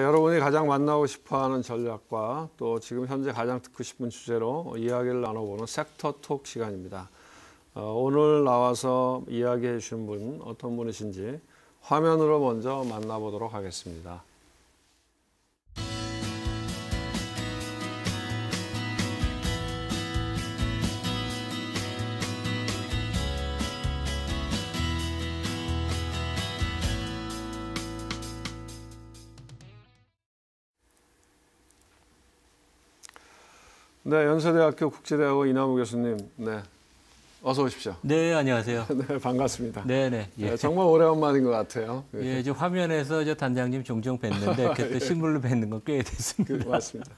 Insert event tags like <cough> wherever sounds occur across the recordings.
여러분이 가장 만나고 싶어하는 전략과 또 지금 현재 가장 듣고 싶은 주제로 이야기를 나눠보는 섹터 톡 시간입니다. 어, 오늘 나와서 이야기해 주신 분 어떤 분이신지 화면으로 먼저 만나보도록 하겠습니다. 네, 연세대학교 국제대학원 이남우 교수님, 네, 어서 오십시오. 네, 안녕하세요. <laughs> 네, 반갑습니다. 네, 네. 예. 네, 정말 오래간만인 것 같아요. 예, 저 화면에서 저 단장님 종종 뵀는데 <laughs> 그때 예. 실물로 뵙는 건 꽤 됐습니다. 그, <laughs> 맞습니다.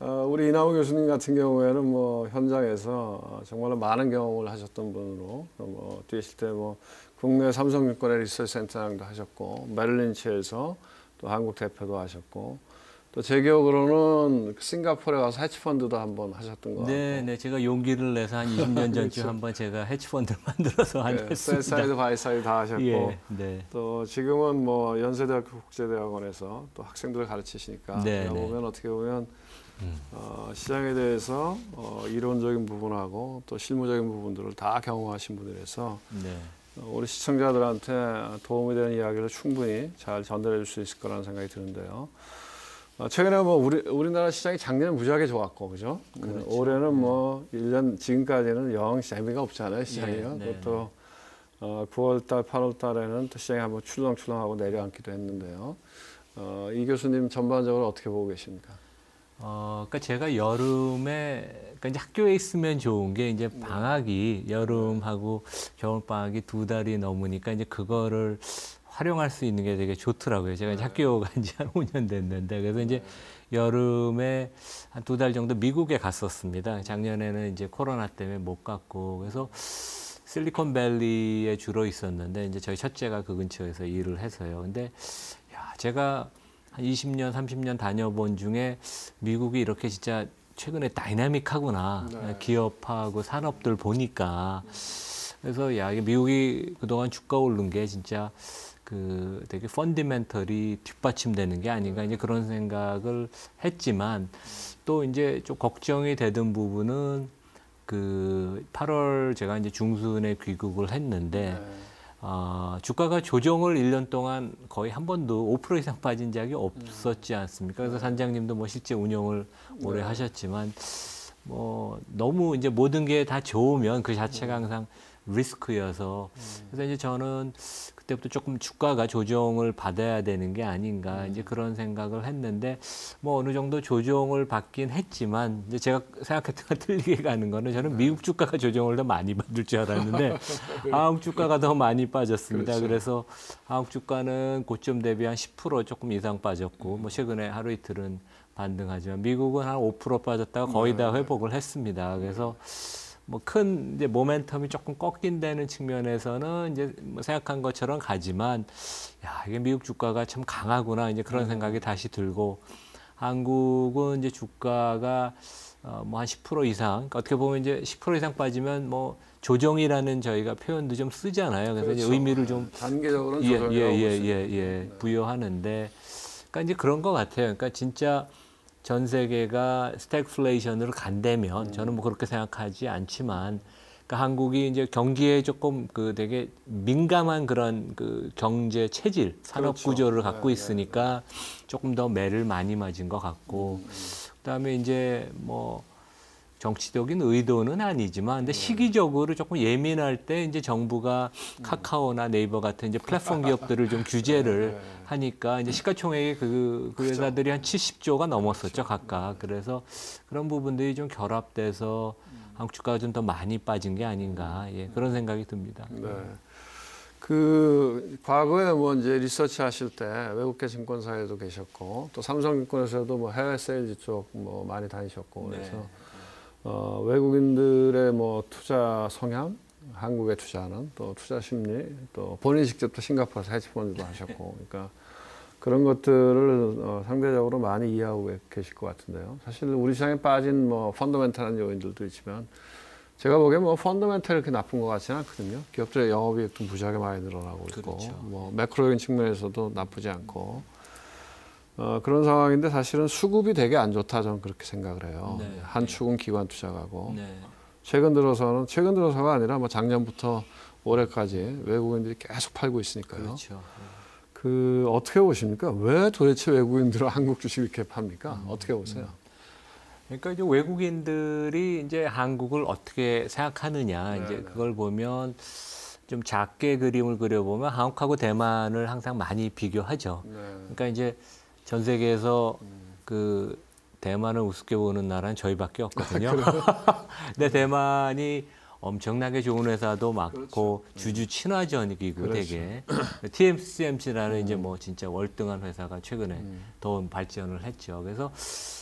어, 우리 이남우 교수님 같은 경우에는 뭐 현장에서 정말로 많은 경험을 하셨던 분으로 뭐 뛰실 때 뭐 국내 삼성증권의 리서치 센터장도 하셨고 메릴린치에서 또 한국 대표도 하셨고 또 제 기억으로는 싱가포르에 가서 헤지펀드도 한번 하셨던 것 같고. 네, 네. 제가 용기를 내서 한 20년 전쯤 <laughs> 그렇죠. 한번 제가 헤지펀드를 <laughs> 만들어서 한 네, sell side buy side 다 하셨고. 예, 네. 또 지금은 뭐 연세대학교 국제대학원에서 또 학생들을 가르치시니까 네, 네. 보면 어떻게 보면 음. 어, 시장에 대해서 어, 이론적인 부분하고 또 실무적인 부분들을 다 경험하신 분이라서 네. 어, 우리 시청자들한테 도움이 되는 이야기를 충분히 잘 전달해 줄 수 있을 거라는 생각이 드는데요. 어, 최근에 뭐 우리 우리나라 시장이 작년에 무지하게 좋았고 그죠? 그렇죠. 올해는 뭐 1년 지금까지는 영 재미가 없잖아요 시장이요. 네, 네, 그것도 어, 9월달, 8월달에는 또 시장이 한번 출렁출렁하고 내려앉기도 했는데요. 어, 이 교수님 전반적으로 어떻게 보고 계십니까? 어, 그러니까 제가 여름에 그러니까 이제 학교에 있으면 좋은 게 이제 방학이 여름하고 겨울 방학이 두 달이 넘으니까 이제 그거를 활용할 수 있는 게 되게 좋더라고요. 제가 이제 네. 학교 간 지 한 5년 됐는데 그래서 이제 여름에 한 두 달 정도 미국에 갔었습니다. 작년에는 이제 코로나 때문에 못 갔고 그래서 실리콘밸리에 주로 있었는데 이제 저희 첫째가 그 근처에서 일을 해서요. 근데 야, 제가 한 20년, 30년 다녀본 중에 미국이 이렇게 진짜 최근에 다이나믹하구나. 네. 기업하고 산업들 보니까. 그래서 야, 이게 미국이 그동안 주가 오른 게 진짜 그 되게 펀디멘털이 뒷받침되는 게 아닌가 이제 그런 생각을 했지만 또 이제 좀 걱정이 되던 부분은 그 8월 제가 이제 중순에 귀국을 했는데 네. 어, 주가가 조정을 1년 동안 거의 한 번도 5% 이상 빠진 적이 없었지 않습니까? 그래서 네. 산장님도 뭐 실제 운영을 오래 네. 하셨지만 뭐 너무 이제 모든 게 다 좋으면 그 자체가 네. 항상 리스크여서 음. 그래서 이제 저는 그때부터 조금 주가가 조정을 받아야 되는 게 아닌가 음. 이제 그런 생각을 했는데 뭐 어느 정도 조정을 받긴 했지만 이제 제가 생각했던 거 <laughs> 틀리게 가는 거는 저는 미국 주가가 조정을 더 많이 받을 줄 알았는데 <laughs> 한국 주가가 더 많이 빠졌습니다. 그렇죠. 그래서 한국 주가는 고점 대비 한 10% 조금 이상 빠졌고 뭐 최근에 하루 이틀은 반등하지만 미국은 한 5% 빠졌다가 거의 다 네. 회복을 했습니다. 그래서 뭐큰 이제 모멘텀이 조금 꺾인다는 측면에서는 이제 뭐 생각한 것처럼 가지만 야 이게 미국 주가가 참 강하구나 이제 그런 음. 생각이 다시 들고 한국은 이제 주가가 어, 뭐 한 10% 이상 그러니까 어떻게 보면 이제 10% 이상 빠지면 뭐 조정이라는 저희가 표현도 좀 쓰잖아요. 그래서 그렇죠. 의미를 좀 단계적으로는 예, 예, 예, 예, 예, 부여하는데 그러니까 이제 그런 것 같아요. 그러니까 진짜 전 세계가 스태그플레이션으로 간다면 음. 저는 뭐 그렇게 생각하지 않지만 그러니까 한국이 이제 경기에 조금 그 되게 민감한 그런 그 경제 체질, 산업 그렇죠. 구조를 갖고 네, 있으니까 네, 네. 조금 더 매를 많이 맞은 것 같고 음. 그다음에 이제 뭐 정치적인 의도는 아니지만 근데 네. 시기적으로 조금 예민할 때 이제 정부가 음. 카카오나 네이버 같은 이제 플랫폼 <laughs> 기업들을 좀 규제를 네, 네. 하니까 이제 시가총액이 그, 그 회사들이 한 70조가 넘었었죠 각각 그래서 그런 부분들이 좀 결합돼서 음. 한국 주가가 좀 더 많이 빠진 게 아닌가 예, 그런 생각이 듭니다. 네. 그 과거에 뭐 이제 리서치 하실 때 외국계 증권사에도 계셨고 또 삼성증권에서도 뭐 해외 세일즈 쪽 뭐 많이 다니셨고 그래서 네. 어, 외국인들의 뭐 투자 성향, 한국에 투자하는 또 투자 심리, 또 본인 직접 또 싱가포르에서 헤지펀드도 하셨고, 그러니까 그런 것들을 어, 상대적으로 많이 이해하고 계실 것 같은데요. 사실 우리 시장에 빠진 뭐 펀더멘탈한 요인들도 있지만 제가 보기엔 뭐 펀더멘탈이 그렇게 나쁜 것 같지는 않거든요. 기업들의 영업이익도 무지하게 많이 늘어나고 있고, 그렇죠. 뭐 매크로적인 측면에서도 나쁘지 않고. 어, 그런 상황인데 사실은 수급이 되게 안 좋다 저는 그렇게 생각을 해요. 네. 한 축은 기관 투자가고 네. 최근 들어서는 최근 들어서가 아니라 뭐 작년부터 올해까지 외국인들이 계속 팔고 있으니까요. 그렇죠. 그 어떻게 보십니까? 왜 도대체 외국인들은 <laughs> 한국 주식 이렇게 팝니까? 음, 어떻게 보세요? 음. 그러니까 이제 외국인들이 이제 한국을 어떻게 생각하느냐 네 이제 네. 그걸 보면 좀 작게 그림을 그려보면 한국하고 대만을 항상 많이 비교하죠. 네. 그러니까 이제 전 세계에서 음. 그 대만을 우습게 보는 나라는 저희밖에 없거든요. 아, <laughs> 근데 대만이 엄청나게 좋은 회사도 많고 그렇죠. 주주 친화적이고 그렇죠. 되게 TSMC라는 음. 이제 뭐 진짜 월등한 회사가 최근에 음. 더 발전을 했죠. 그래서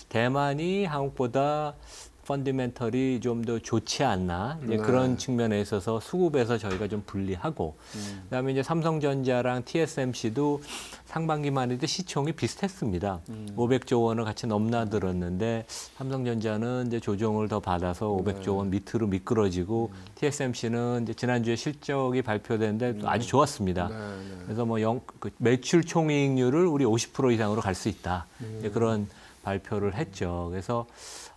대만이 한국보다 펀디멘털이 좀 더 좋지 않나 이제 네. 그런 측면에 있어서 수급에서 저희가 좀 불리하고 음. 그다음에 이제 삼성전자랑 TSMC도 상반기만 해도 시총이 비슷했습니다. 음. 500조 원을 같이 넘나들었는데 삼성전자는 이제 조정을 더 받아서 500조 원 밑으로 미끄러지고 음. TSMC는 이제 지난주에 실적이 발표됐는데 음. 아주 좋았습니다. 네, 네. 그래서 뭐 영, 그 매출 총이익률을 우리 50% 이상으로 갈 수 있다. 음. 그런 발표를 했죠. 그래서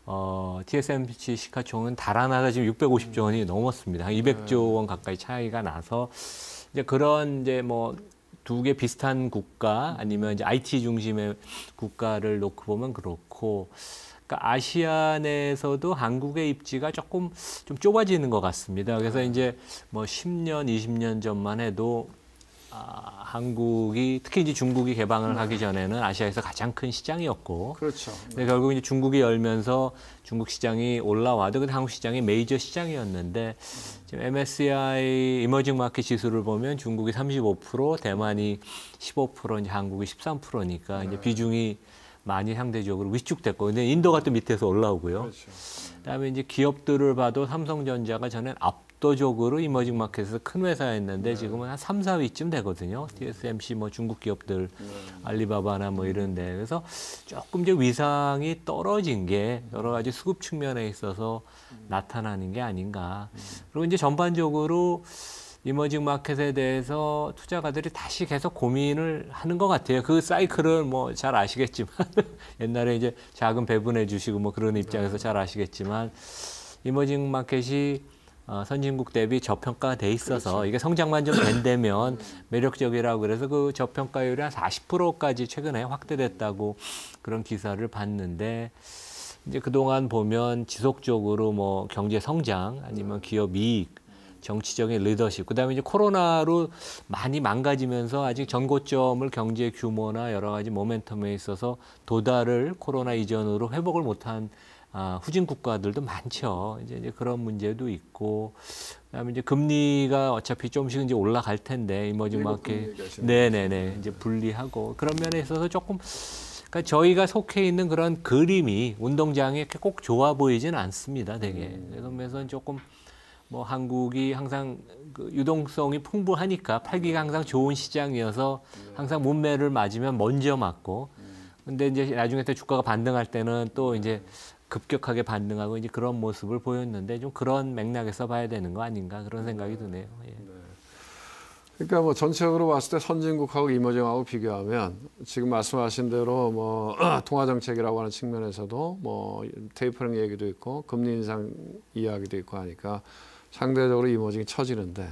어, TSMC 시가총은 달아나다 지금 650조 원이 넘었습니다. 한 200조 원 가까이 차이가 나서 이제 그런 이제 뭐 두 개 비슷한 국가 아니면 이제 IT 중심의 국가를 놓고 보면 그렇고 그러니까 아시안에서도 한국의 입지가 조금 좀 좁아지는 것 같습니다. 그래서 이제 뭐 10년, 20년 전만 해도 아, 한국이 특히 이제 중국이 개방을 네. 하기 전에는 아시아에서 가장 큰 시장이었고, 그렇죠. 근데 결국 이제 중국이 열면서 중국 시장이 올라와도 그 한국 시장이 메이저 시장이었는데 지금 MSCI 이머징 마켓 지수를 보면 중국이 35%, 대만이 15%, 이제 한국이 13%니까 네. 이제 비중이 많이 상대적으로 위축됐고, 근데 인도가 또 밑에서 올라오고요. 그렇죠. 그다음에 이제 기업들을 봐도 삼성전자가 전엔 앞 압도적으로 이머징 마켓에서 큰 회사였는데 네. 지금은 한 3, 4위쯤 되거든요. TSMC 뭐 중국 기업들 네. 알리바바나 뭐 이런 데 그래서 조금 이제 위상이 떨어진 게 여러 가지 수급 측면에 있어서 나타나는 게 아닌가. 그리고 이제 전반적으로 이머징 마켓에 대해서 투자가들이 다시 계속 고민을 하는 것 같아요. 그 사이클을 뭐잘 아시겠지만 <laughs> 옛날에 이제 자금 배분해 주시고 뭐 그런 입장에서 잘 아시겠지만 이머징 마켓이 어, 선진국 대비 저평가가 돼 있어서 그렇죠. 이게 성장만 좀 된다면 매력적이라고 그래서 그 저평가율이 한 40%까지 최근에 확대됐다고 그런 기사를 봤는데 이제 그동안 보면 지속적으로 뭐 경제 성장 아니면 기업 이익 정치적인 리더십 그다음에 이제 코로나로 많이 망가지면서 아직 전고점을 경제 규모나 여러 가지 모멘텀에 있어서 도달을 코로나 이전으로 회복을 못한 아, 후진 국가들도 많죠. 이제, 이제 그런 문제도 있고, 그다음에 이제 금리가 어차피 조금씩 이제 올라갈 텐데 이머징 마켓, 네네네, 이제 분리하고 그런 면에 있어서 조금. 그러니까 저희가 속해 있는 그런 그림이 운동장에 꼭 좋아 보이지는 않습니다, 되게. 음. 그래서 조금 뭐 한국이 항상 그 유동성이 풍부하니까 팔기가 항상 좋은 시장이어서 네. 항상 문매를 맞으면 먼저 맞고 음. 근데 이제 나중에 또 주가가 반등할 때는 또 이제 급격하게 반등하고 이제 그런 모습을 보였는데 좀 그런 맥락에서 봐야 되는 거 아닌가 그런 생각이 드네요. 예. 네. 그러니까 뭐 전체적으로 봤을 때 선진국하고 이머징하고 비교하면 지금 말씀하신 대로 뭐 <clears throat> 통화 정책이라고 하는 측면에서도 뭐 테이퍼링 얘기도 있고 금리 인상 이야기도 있고 하니까 상대적으로 이머징이 처지는데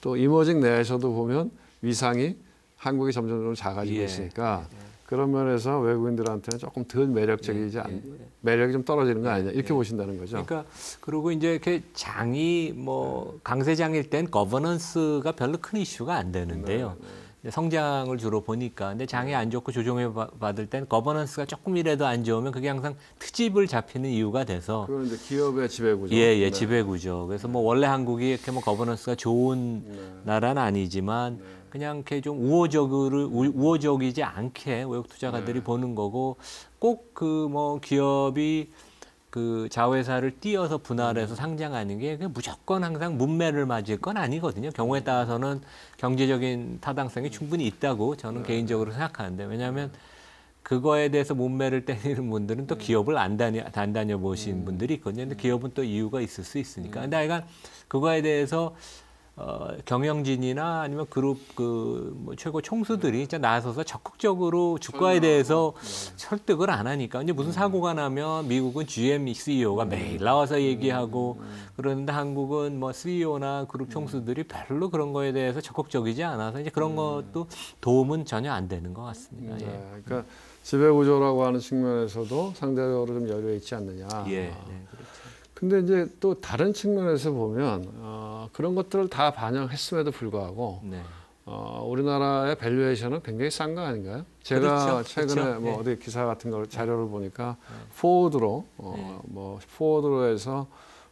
또 이머징 내에서도 보면 위상이 한국이 점점 작아지고 예. 있으니까 예. 그런 면에서 외국인들한테는 조금 덜 매력적이지 않, 예, 예. 매력이 좀 떨어지는 거 아니냐 이렇게 예. 보신다는 거죠. 그러니까 그리고 이제 이렇게 장이 뭐 강세장일 땐 거버넌스가 별로 큰 이슈가 안 되는데요. 네, 네. 성장을 주로 보니까 근데 장이 안 좋고 조정해 받을 땐 거버넌스가 조금이라도 안 좋으면 그게 항상 트집을 잡히는 이유가 돼서 그건 이제 기업의 지배구조. 예, 예, 네. 지배구조. 그래서 뭐 원래 한국이 이렇게 뭐 거버넌스가 좋은 네. 나라는 아니지만 네. 그냥 이렇게 좀 우호적으로 우호적이지 않게 외국 투자가들이 네. 보는 거고 꼭 그 뭐 기업이 그 자회사를 띄어서 분할해서 음. 상장하는 게 무조건 항상 문매를 맞을 건 아니거든요. 경우에 음. 따라서는 경제적인 타당성이 충분히 있다고 저는 네. 개인적으로 생각하는데 왜냐하면 그거에 대해서 문매를 때리는 분들은 또 음. 기업을 안 다녀 안 다녀 보신 분들이 있거든요. 근데 기업은 또 이유가 있을 수 있으니까. 근데 하여간 그거에 대해서 어, 경영진이나 아니면 그룹 그 뭐 최고 총수들이 진짜 나서서 적극적으로 주가에 대해서 네. 설득을 안 하니까 이제 무슨 음. 사고가 나면 미국은 GM CEO가 매일 나와서 얘기하고 음. 그러는데 한국은 뭐 CEO나 그룹 총수들이 별로 그런 거에 대해서 적극적이지 않아서 이제 그런 것도 도움은 전혀 안 되는 것 같습니다. 네, 예. 그러니까 지배구조라고 하는 측면에서도 상대적으로 좀 여유가 있지 않느냐. 예, 네, 그렇죠. 근데 이제 또 다른 측면에서 보면 어, 그런 것들을 다 반영했음에도 불구하고 네. 어, 우리나라의 밸류에이션은 굉장히 싼 거 아닌가요? 제가 그렇죠. 최근에 그렇죠. 뭐 네. 어디 기사 같은 걸 자료를 보니까 네. 포워드로 어, 네. 뭐 포워드로 해서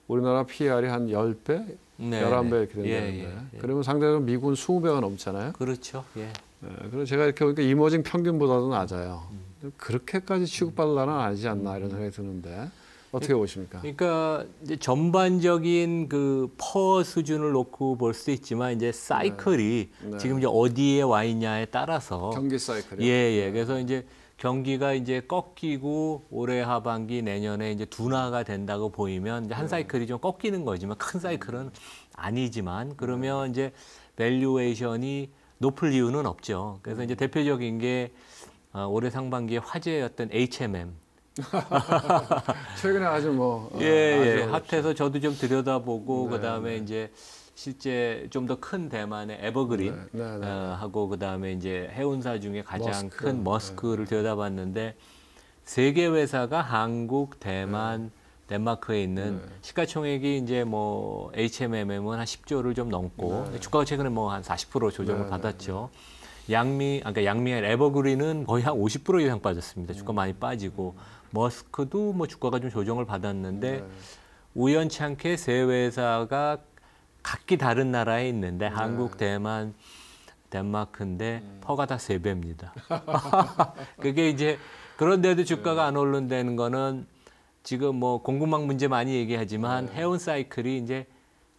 우리나라 PR이 한 10배, 네, 11배 이렇게 된다는데 예, 예, 예. 그러면 상대적으로 미국은 20배가 넘잖아요. 그렇죠. 예. 네, 그래서 제가 이렇게 보니까 이머징 평균보다도 낮아요. 음. 그렇게까지 취급받을 는 아니지 않나 이런 생각이 드는데 어떻게 보십니까? 그러니까 이제 전반적인 그 퍼 수준을 놓고 볼 수도 있지만 이제 사이클이 네. 네. 지금 이제 어디에 와 있냐에 따라서 경기 사이클이 예, 예. 그래서 이제 경기가 이제 꺾이고 올해 하반기 내년에 이제 둔화가 된다고 보이면 이제 한 네. 사이클이 좀 꺾이는 거지만 큰 사이클은 아니지만 그러면 이제 valuation이 높을 이유는 없죠. 그래서 이제 대표적인 게 어, 올해 상반기에 화제였던 HMM. <laughs> 최근에 아주 뭐 어, 예, 예. hot해서 저도 좀 들여다보고 네, 그다음에 네. 이제 실제 좀 더 큰 대만의 에버그린 네, 네, 네. 어, 하고 그다음에 이제 해운사 중에 가장 머스크. 큰 머스크를 네. 들여다봤는데 세 개 회사가 한국, 대만, 덴마크에 있는 시가총액이 이제 뭐 HMM은 한 10조를 좀 넘고 주가가 최근에 뭐 한 40% 조정을 받았죠. 양미, 아, 그러니까 양미의 에버그린은 거의 한 50% 이상 빠졌습니다. 주가 많이 빠지고 머스크도 뭐 주가가 좀 조정을 받았는데 네. 우연치 않게 세 회사가 각기 다른 나라에 있는데 네. 한국, 대만, 덴마크인데 음. 퍼가 다 세 배입니다. <laughs> 그게 이제 그런데도 주가가 네. 안 오른다는 거는 지금 뭐 공급망 문제 많이 얘기하지만 네. 해운 사이클이 이제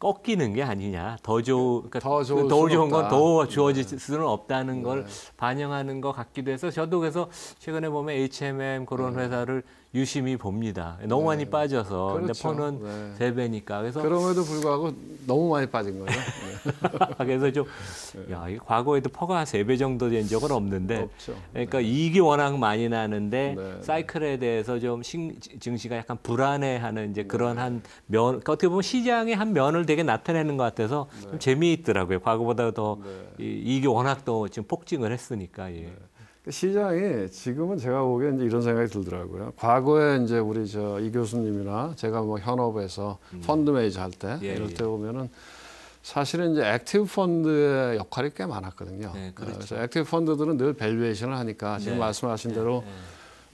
꺾이는 게 아니냐. 더 좋, 그러니까 더, 좋은, 더 좋은 건 더 주어질 네. 수는 없다는 네. 걸 반영하는 것 같기도 해서 저도 그래서 최근에 보면 HMM 그런 네. 회사를 유심히 봅니다. 너무 많이 네. 빠져서. 그렇죠. 근데 PER는 네. 세 배니까. 그래서 그럼에도 불구하고 너무 많이 빠진 거죠. 네. <laughs> 그래서 좀, 야, 이 과거에도 PER가 한세배 정도 된 적은 없는데. 없죠. 그러니까 이익이 워낙 많이 나는데 사이클에 대해서 좀 신, 증시가 약간 불안해하는 이제 그런 한 면, 그러니까 어떻게 보면 시장의 한 면을 되게 나타내는 것 같아서 좀 재미있더라고요. 과거보다 더 이, 이익이 워낙 더 지금 폭증을 했으니까. 예. 그 시장이 지금은 제가 보기엔 이런 생각이 들더라고요. 과거에 이제 우리 저 이 교수님이나 제가 뭐 현업에서 음. 펀드 매니저 할때 예, 이럴 때 예. 보면은 사실은 이제 active 펀드의 역할이 꽤 많았거든요. 네, 그렇죠. 그래서 active 펀드들은 늘 valuation을 하니까 지금 네. 말씀하신 네, 대로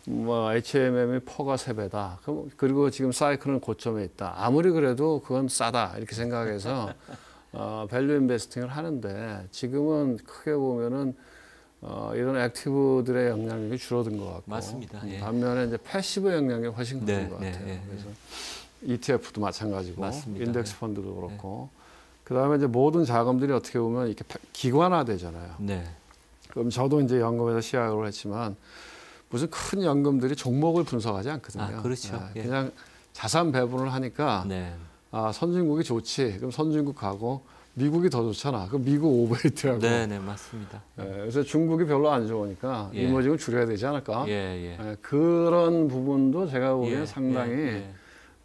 네. 뭐 HMM이 PER가 세 배다. 그리고 지금 사이클은 고점에 있다. 아무리 그래도 그건 싸다 이렇게 생각해서 <laughs> 어, value investing을 하는데 지금은 크게 보면은 어, 이런 active들의 영향력이 줄어든 것 같고 맞습니다. 예. 반면에 이제 passive 영향력이 훨씬 네, 큰것 네, 같아요. 네, 그래서 ETF도 마찬가지고 맞습니다. 인덱스 네. 펀드도 그렇고 네. 그다음에 이제 모든 자금들이 어떻게 보면 이렇게 기관화되잖아요. 네. 그럼 저도 이제 연금에서 시작을 했지만 무슨 큰 연금들이 종목을 분석하지 않거든요. 아, 그렇죠. 네, 그냥 자산 배분을 하니까 아, 선진국이 좋지. 그럼 선진국 가고 미국이 더 좋잖아. 그럼 미국 overweight라고. 네, 네, 맞습니다. 예, 그래서 중국이 별로 안 좋으니까 예. emerging을 줄여야 되지 않을까? 예, 예. 예 그런 부분도 제가 보기에 예, 상당히 예,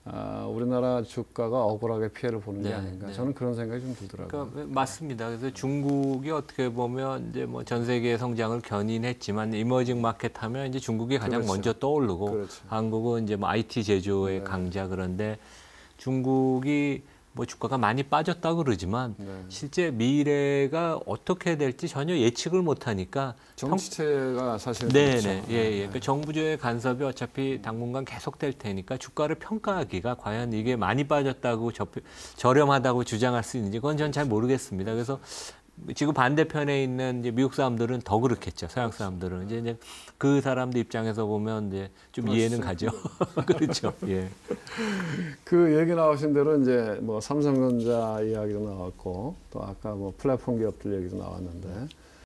아, 우리나라 주가가 억울하게 피해를 보는 네, 게 아닌가. 네. 저는 그런 생각이 좀 들더라고요. 그러니까 맞습니다. 그래서 중국이 어떻게 보면 이제 뭐 전 세계 성장을 견인했지만 emerging market 하면 이제 중국이 가장 그렇죠. 먼저 떠오르고 그렇죠. 한국은 이제 뭐 IT 제조의 네. 강자 그런데 중국이 뭐 주가가 많이 빠졌다 그러지만 네. 실제 미래가 어떻게 될지 전혀 예측을 못 하니까 정치체가 사실 네네 그렇죠. 예, 예. 네. 그 정부조의 간섭이 어차피 당분간 계속될 테니까 주가를 평가하기가 과연 이게 많이 빠졌다고 저, 저렴하다고 주장할 수 있는지 그건 전 잘 모르겠습니다. 그래서 지금 반대편에 있는 이제 미국 사람들은 더 그렇겠죠. 서양 사람들은 이제, 이제 그 사람들 입장에서 보면 이제 좀 이해는 가죠. <laughs> 그렇죠. 예. 그 얘기 나오신 대로 이제 뭐 삼성전자 이야기도 나왔고 또 아까 뭐 플랫폼 기업들 얘기도 나왔는데